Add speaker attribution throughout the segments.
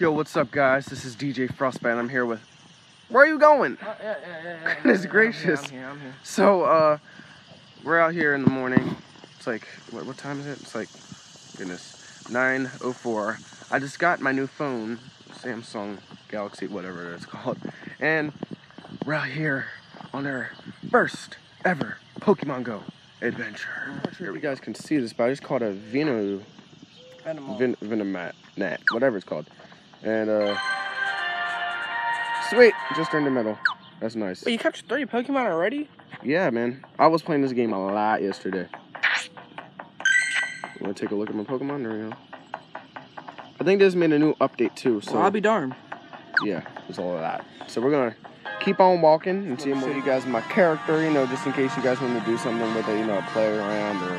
Speaker 1: Yo, what's up, guys? This is DJ Frostbite. I'm here with. Where are you going?
Speaker 2: Uh, yeah, yeah, yeah,
Speaker 1: Goodness gracious.
Speaker 2: I'm here, I'm here.
Speaker 1: So, uh, we're out here in the morning. It's like, what, what time is it? It's like, goodness, 9.04. I just got my new phone, Samsung Galaxy, whatever it's called. And we're out here on our first ever Pokemon Go adventure. I'm not sure if you guys can see this, but I just caught a Veno,
Speaker 2: Venom.
Speaker 1: Vin, Venomat, Nat, whatever it's called. And, uh, sweet, just earned a medal. That's nice.
Speaker 2: Wait, you captured three Pokemon already?
Speaker 1: Yeah, man. I was playing this game a lot yesterday. You want to take a look at my Pokemon? There we go. I think this made a new update too, so
Speaker 2: well, I'll be darned.
Speaker 1: yeah, it's all of that. So we're gonna keep on walking and see show you guys my character, you know, just in case you guys want to do something with it, you know, play around or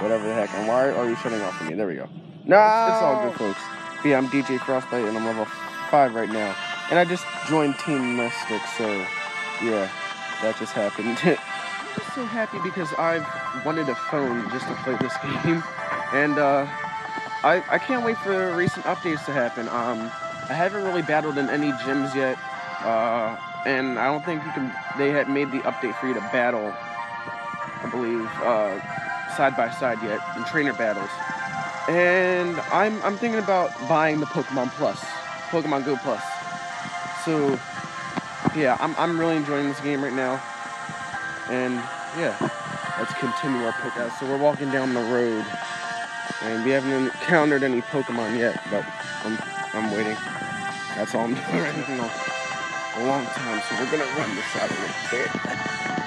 Speaker 1: whatever the heck. And why are you shutting off for me? There we go. No, it's all good, folks. Yeah, I'm DJ Frostbite and I'm level five right now, and I just joined Team Mystic, so yeah, that just happened. I'm just so happy because I've wanted a phone just to play this game, and uh, I I can't wait for the recent updates to happen. Um, I haven't really battled in any gyms yet, uh, and I don't think you can. They had made the update for you to battle, I believe, uh, side by side yet in trainer battles. And I'm I'm thinking about buying the Pokemon Plus, Pokemon Go Plus. So yeah, I'm I'm really enjoying this game right now. And yeah, let's continue our Pokemon. So we're walking down the road, and we haven't encountered any Pokemon yet, but I'm I'm waiting. That's all I'm doing. right now. a, long time, so we're gonna run this out of bit.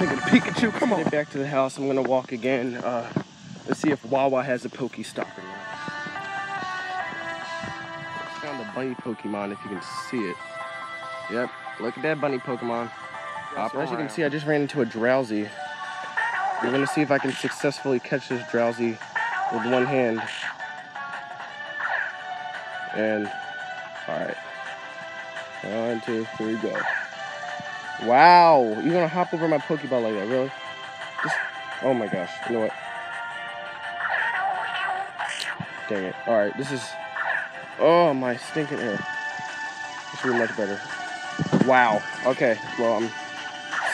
Speaker 1: A Pikachu. Come on. Get back to the house. I'm gonna walk again. Uh, let's see if Wawa has a Pokestop or not. Found a bunny Pokemon. If you can see it. Yep. Look at that bunny Pokemon. Uh, as you can see, I just ran into a Drowzee. We're gonna see if I can successfully catch this Drowzee with one hand. And all right, one, two, three, go. Wow, you're gonna hop over my Pokeball like that, really? Just, oh my gosh, you know what? Dang it. All right, this is, oh my stinking air. This should be much better. Wow. Okay. Well, I'm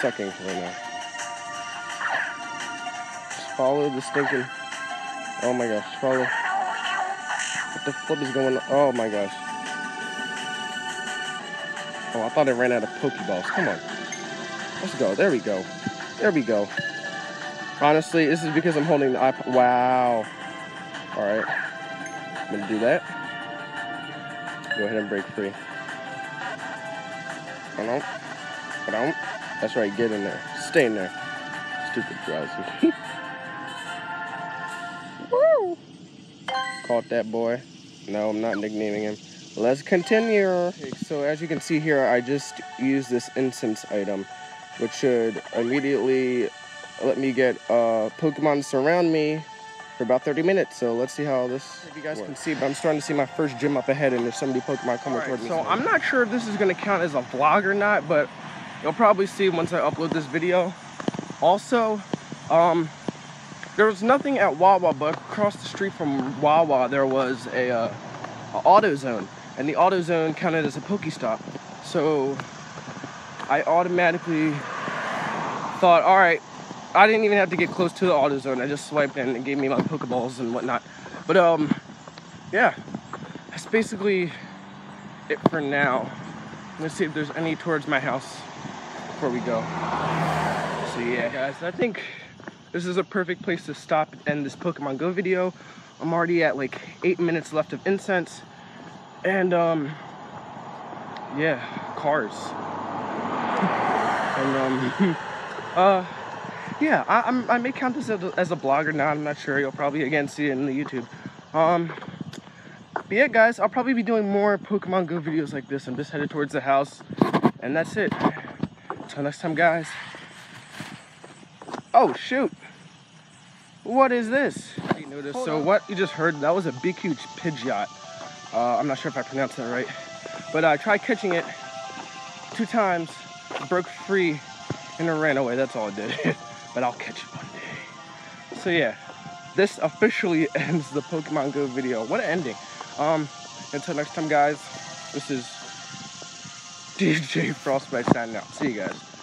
Speaker 1: sucking right now. Just follow the stinking. Oh my gosh. Follow. What the flip is going on? Oh my gosh. Oh, I thought I ran out of Pokeballs. Come on. Let's go. There we go. There we go. Honestly, this is because I'm holding the iPod. Wow. All right. I'm gonna do that. Go ahead and break free. Hold on. Hold on. That's right, get in there. Stay in there. Stupid Drowzee. Woo! Caught that boy. No, I'm not nicknaming him. Let's continue. Okay, so as you can see here, I just used this incense item, which should immediately let me get uh, Pokemon surround me for about 30 minutes. So let's see how this. If you guys can see, but I'm starting to see my first gym up ahead, and there's so many Pokemon coming towards me. So I'm not sure if this is gonna count as a vlog or not, but you'll probably see once I upload this video. Also, um, there was nothing at Wawa, but across the street from Wawa there was a, uh, a AutoZone, and the AutoZone counted as a Pokestop. So I automatically thought, all right, I didn't even have to get close to the AutoZone. I just swiped in and gave me my Pokeballs and whatnot. But um, yeah, that's basically it for now. Let's see if there's any towards my house before we go. So yeah, guys, I think this is a perfect place to stop and end this Pokemon Go video. I'm already at like eight minutes left of incense. And um, yeah, cars. And um, uh, yeah, I, I'm, I may count this as a, as a blog or not. I'm not sure. You'll probably again see it in the YouTube. Um, but yeah, guys, I'll probably be doing more Pokemon Go videos like this. I'm just headed towards the house, and that's it. Until next time, guys. Oh shoot! What is this? You noticed? So what you just heard? That was a big, huge Pidgeot. Uh, I'm not sure if I pronounced that right, but I tried catching it two times, broke free, and it ran away. That's all it did. but I'll catch it one day. So yeah, this officially ends the Pokemon Go video. What an ending. Um, until next time, guys, this is DJ Frostbite signing out. See you guys.